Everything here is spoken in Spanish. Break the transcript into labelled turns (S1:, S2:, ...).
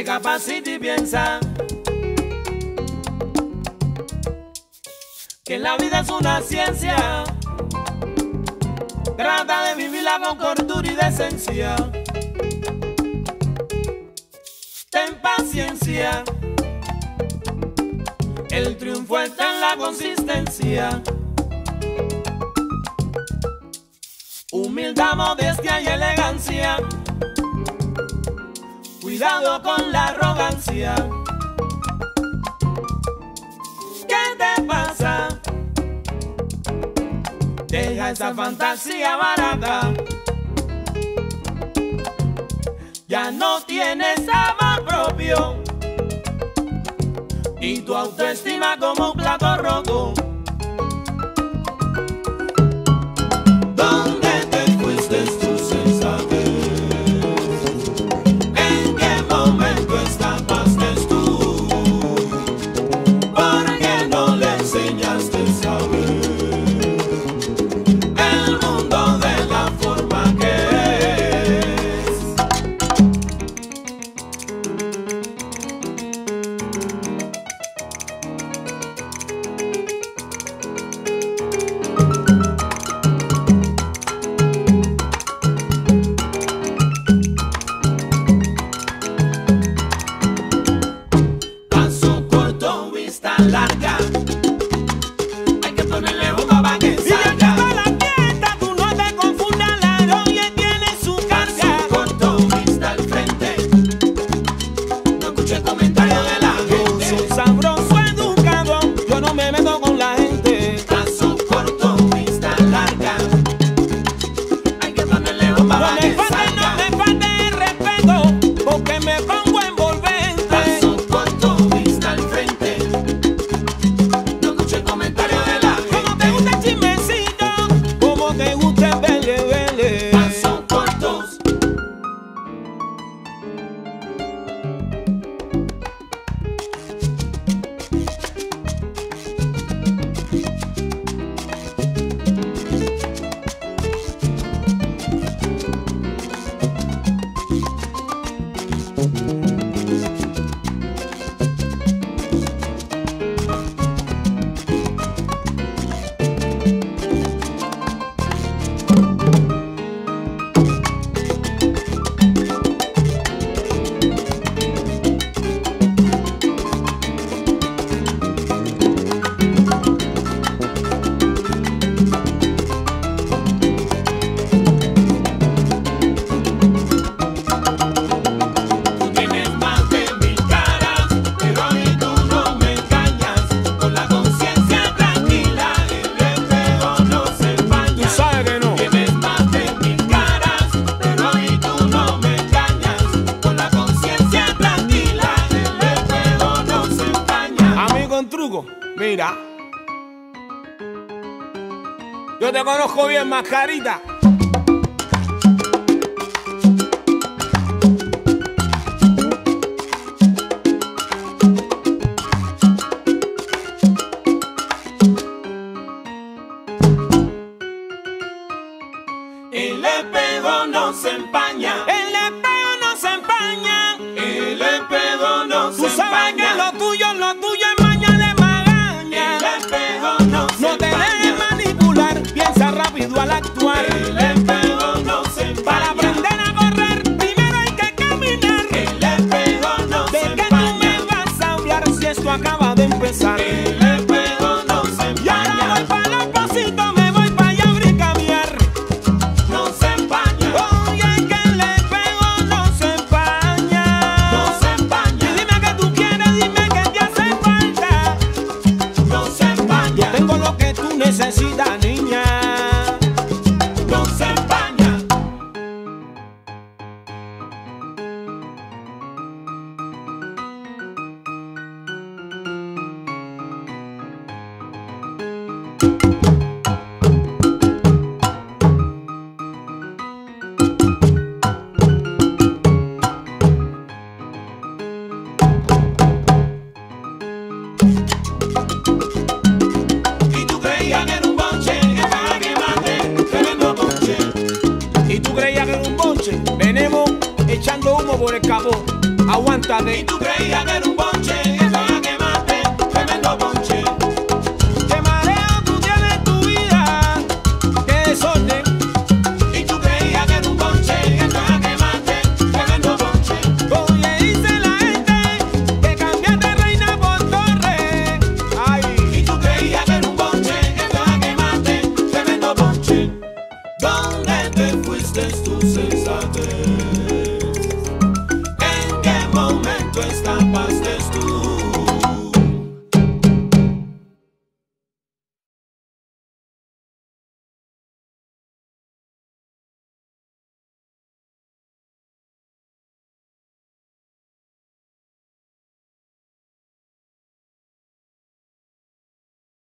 S1: recapacita y piensa que la vida es una ciencia. Trata de vivirla con cordura y decencia. Ten paciencia. El triunfo está en la consistencia. Humildad, modestia y elegancia cuidado con la arrogancia. ¿Qué te pasa? Deja esa fantasía barata. Ya no tienes amor propio. Y tu autoestima como un plato roto.
S2: Yo te conozco bien, mascarita.
S1: El espejo no se empaña.
S2: El espejo no se empaña.
S1: El espejo no se empaña.
S2: acaba de empezar. Gusta
S1: Y tú creías que era un bonche, eso ya quemaste, tremendo bonche.
S2: qué mareo tú tienes tu vida, qué desorden.
S1: Y tú creías que era un bonche, eso ya quemaste, tremendo bonche.
S2: Oye, dice la gente que cambiaste reina por torre. Ay,
S1: Y tú creías que era un bonche, eso ya quemaste, tremendo bonche. ¿Dónde te fuiste tu sensatez? ¿En qué momento estás